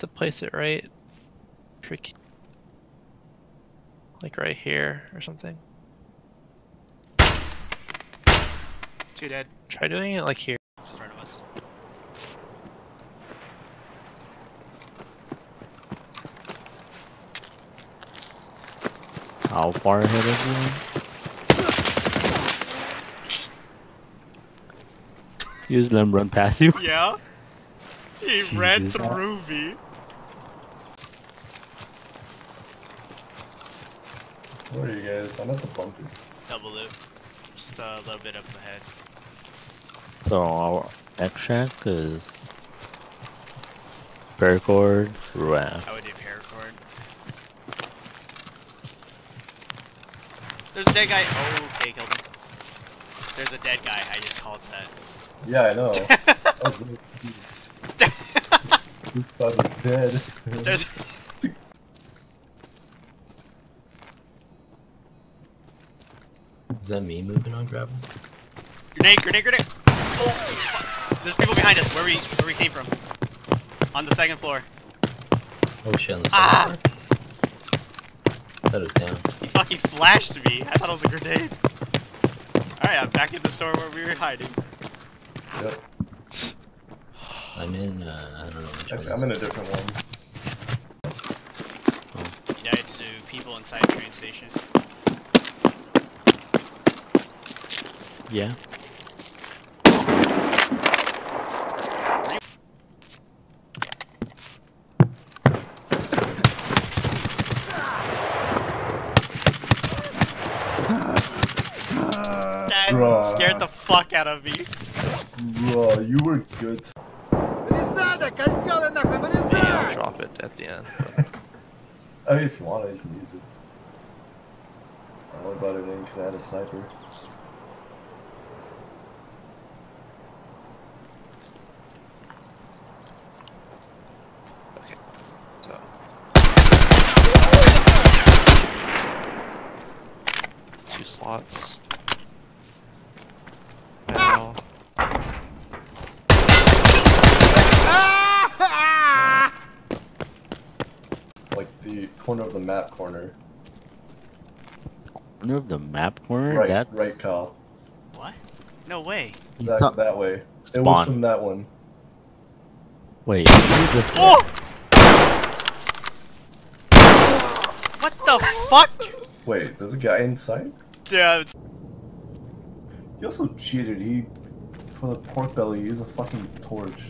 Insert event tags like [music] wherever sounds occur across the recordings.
To place it right. Tricky. Like right here or something. Two dead Try doing it like here. in front of us. How far ahead is you? Use them run past you. Yeah. He ran through me. Where are you guys? I'm at the bunker. Double loop. Just uh, a little bit up ahead. So our extract is paracord raft. I would do paracord. There's a dead guy. Oh, okay, killed him. There's a dead guy. I just called that. Yeah, I know. [laughs] I was really confused. You thought he was dead. There's. [laughs] Is that me moving on gravel? Grenade, grenade, grenade! Oh, fuck. There's people behind us. Where we where we came from? On the second floor. Oh shit, on the second Ah! floor. I thought it was down. He fucking flashed me. I thought it was a grenade. Alright, I'm back in the store where we were hiding. Yep. I'm in, uh, I don't know which Actually, one. I'm in a different one. You died to people inside the train station. Yeah. That Bruh. scared the fuck out of me. Bro, you were good. Yeah, drop it at the end. but- I mean, if you want it, you can use it. I don't only brought it in because I had a sniper. Slots. Now. Like the corner of the map corner. Corner of the map corner. Right, That's right, Kyle. What? No way. You That, thought- that way. It was Spawn. from that one. Wait. you just- Oh! What the fuck? Wait, there's a guy inside? Yeah, it's- He also cheated. He, for the pork belly, he used a fucking torch.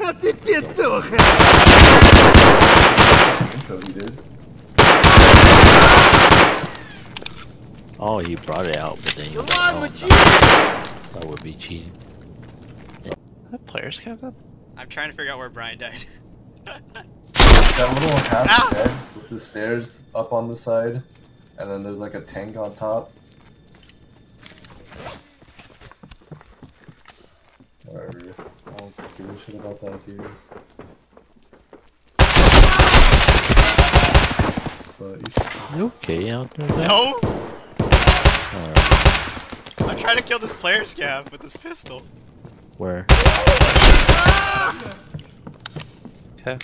I think so, he did. Oh, you brought it out, but then oh, you. Come on, That would be cheating. That player scav then? I'm trying to figure out where Brian died. [laughs] That little half Ah! bed with the stairs up on the side, and then there's like a tank on top. Whatever. I don't give a shit about that here. But you should. You okay out there? No! Alright. I'm trying to kill this player scav with this pistol. Where? Okay.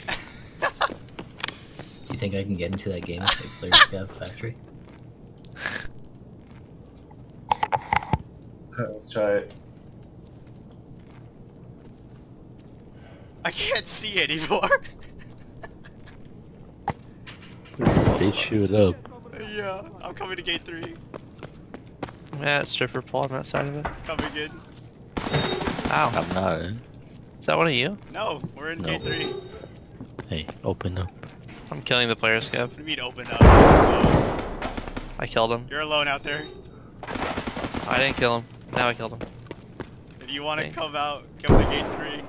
Do you think I can get into that game with [laughs] the Player Scav Factory? [laughs] Let's try it. I can't see anymore. [laughs] They shoot up. yeah, I'm coming to gate three. Yeah, it's stripper pole on that side of it. Coming in. Ow. I'm not in. Is that one of you? No, we're in No. gate three. Hey, open up. I'm killing the player scav. do you mean open up? I killed him. you're alone out there. I didn't kill him. Now I killed him. If you want to come out, come to gate three.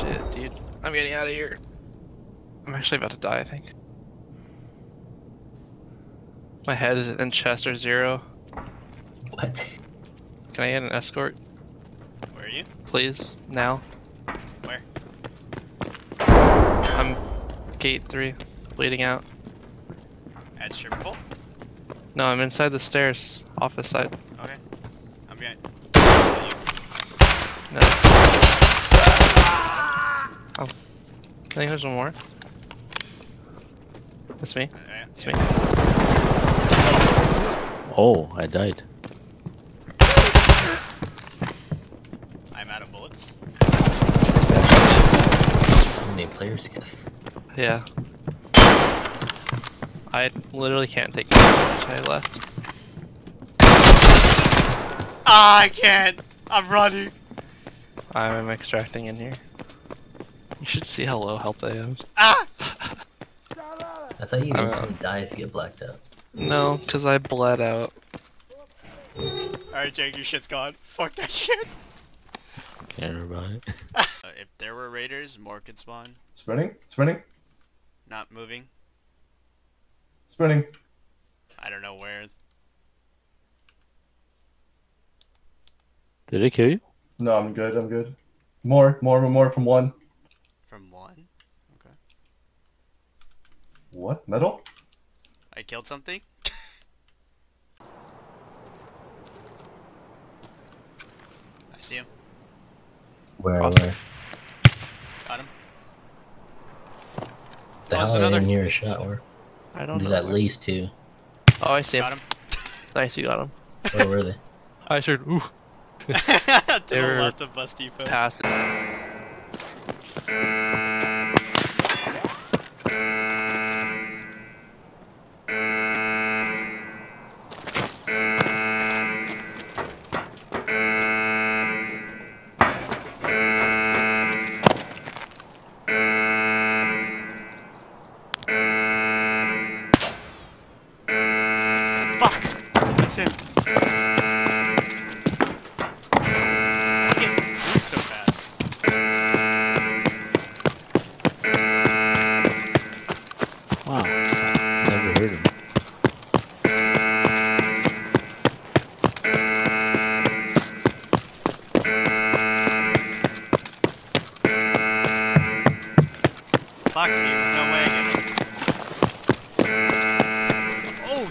Shit, dude. I'm getting out of here. I'm actually about to die, I think. My head and chest are zero. What? Can I get an escort, Where are you? please? Now? Where? I'm gate three, leading out. At stripper pole? No, I'm inside the stairs, office side. Okay. I'm behind. No. Oh. I think there's one more. That's me. Uh, Alright, It's me. Oh, I died. I'm out of bullets. How many players guess? Yeah. I literally can't take damage. I left. Ah, I can't. I'm running. I'm extracting in here. You should see how low health I am. Ah! I thought you I don't instantly die if you get blacked out. No, because I bled out. Alright, Jake, your shit's gone. Fuck that shit. Can't revive. [laughs] Uh, if there were raiders, more could spawn. Sprinting? Sprinting? Not moving. Sprinting. I don't know where. Did it kill you? No, I'm good. I'm good. More, more, more from one. From one. Okay. What? Metal? I killed something. [laughs] I see him. Where, Awesome. where? Got him. The hell another. didn't hear a shot where? I don't There's know. at where- least two. Oh, I see him. Got him. Nice, you got him. Where were they? I should. Ooh. [laughs] to the They're left of Bus Depot. Pass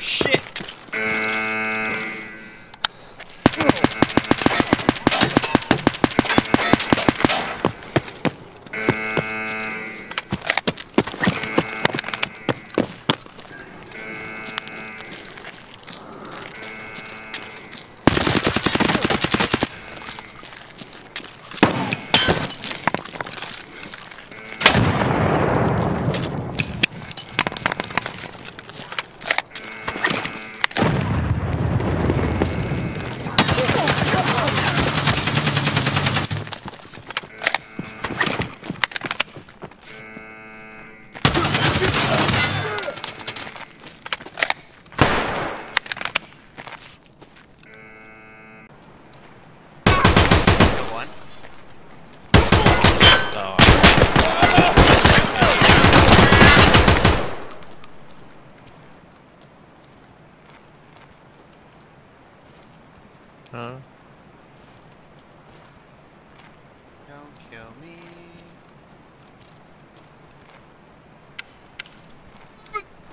shit! Kill one. Uh, Don't kill me.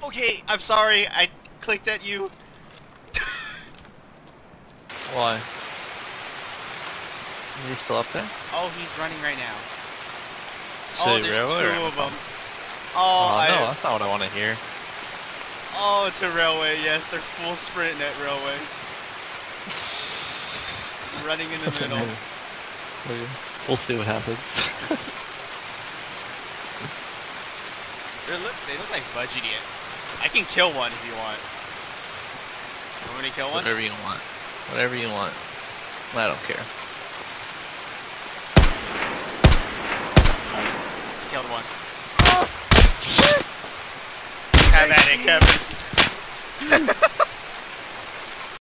Okay, I'm sorry. I clicked at you. why? Is he still up there? Oh, he's running right now. Oh, the there's railway two of them. Oh, Oh, I, no, that's not what I want to hear. oh, to railway. Yes, they're full sprint at railway. [laughs] Running in the middle. We'll see what happens. They look, they look like budget it. I can kill one if you want. You want me to kill one? Whatever you want. Whatever you want. I don't care. Killed one. Oh, Have at it, Kevin. [laughs]